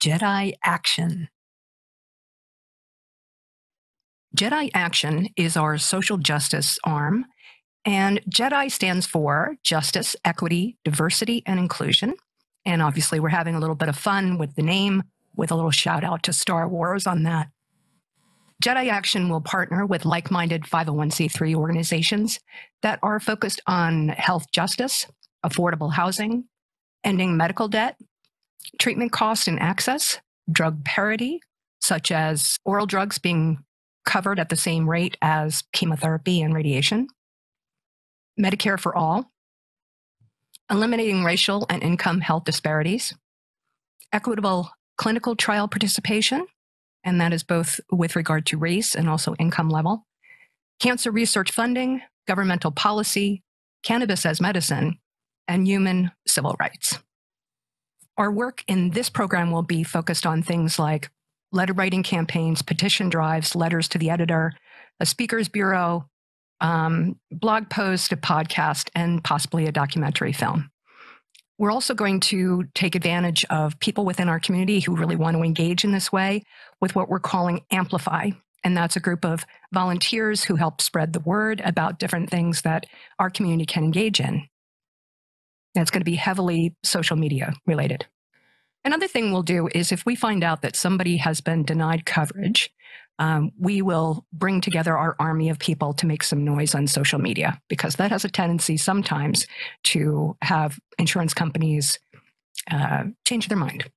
Jedi Action. Jedi Action is our social justice arm, and JEDI stands for Justice, Equity, Diversity, and Inclusion. And obviously, we're having a little bit of fun with the name, with a little shout out to Star Wars on that. Jedi Action will partner with like minded 501c3 organizations that are focused on health justice, affordable housing, ending medical debt, treatment cost and access, drug parity, such as oral drugs being covered at the same rate as chemotherapy and radiation, Medicare for all, eliminating racial and income health disparities, equitable clinical trial participation, and that is both with regard to race and also income level, cancer research funding, governmental policy, cannabis as medicine, and human civil rights. Our work in this program will be focused on things like letter writing campaigns, petition drives, letters to the editor, a speakers bureau, um, blog post, a podcast, and possibly a documentary film. We're also going to take advantage of people within our community who really want to engage in this way with what we're calling Amplify. And that's a group of volunteers who help spread the word about different things that our community can engage in. That's going to be heavily social media related. Another thing we'll do is if we find out that somebody has been denied coverage, um, we will bring together our army of people to make some noise on social media because that has a tendency sometimes to have insurance companies uh, change their mind.